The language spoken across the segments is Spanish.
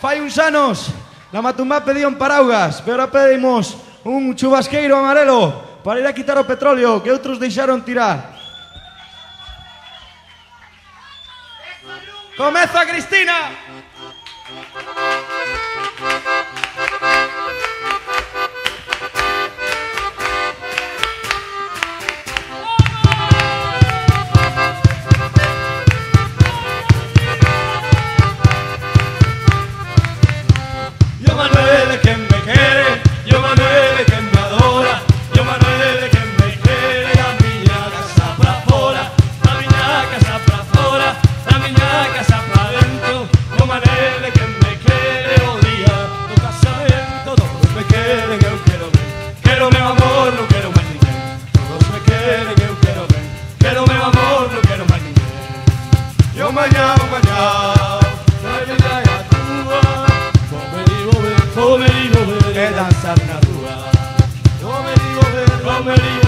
Fai uns anos, La Matumbá pedían paraugas, pero pedimos un chubasqueiro amarelo para ir a quitar o petróleo que outros deixaron tirar. Comeza, Cristina! Yo mañana, mañana, yo ya ya tuve. Yo me digo ver, yo me digo ver, he danzado la rúa. Yo me digo ver, yo me digo.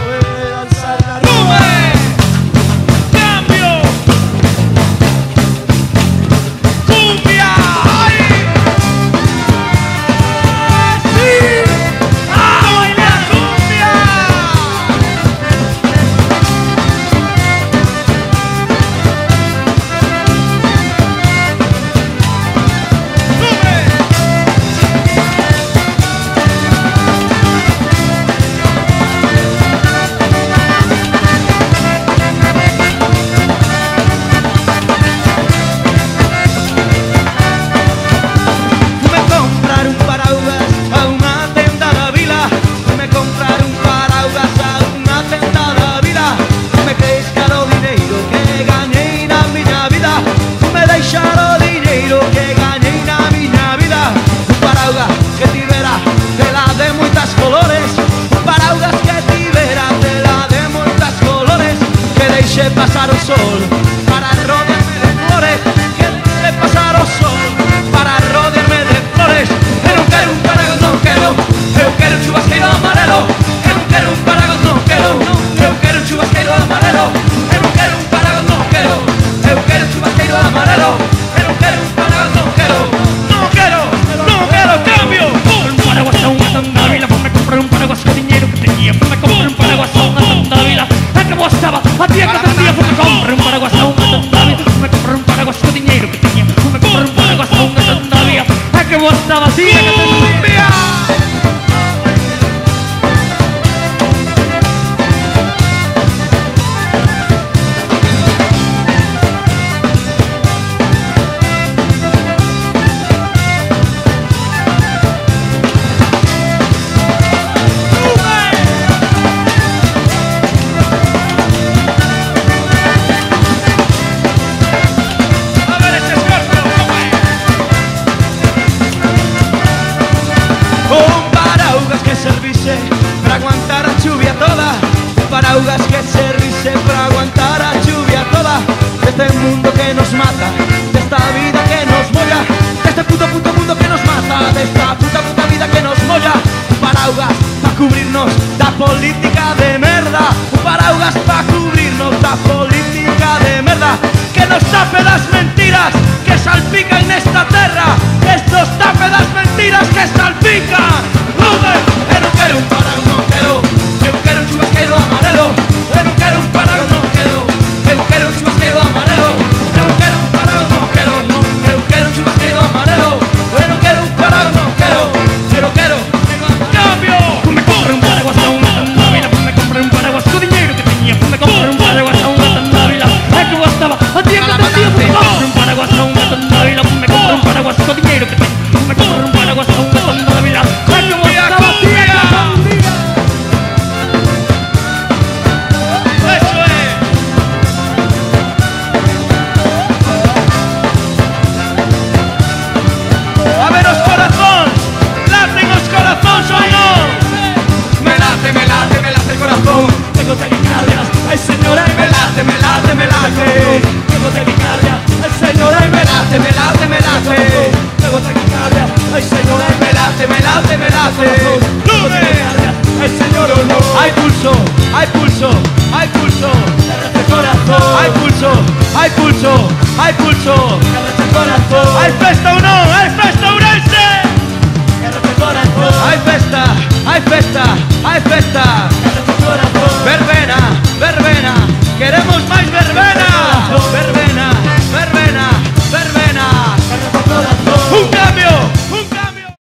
pasaron solo Que se rice para aguantar a lluvia toda, de este mundo que nos mata, de esta vida. Vamos, hay pulso, hay pulso, hay festa o no, hay festa urense, corazón, hay festa, hay festa, hay festa.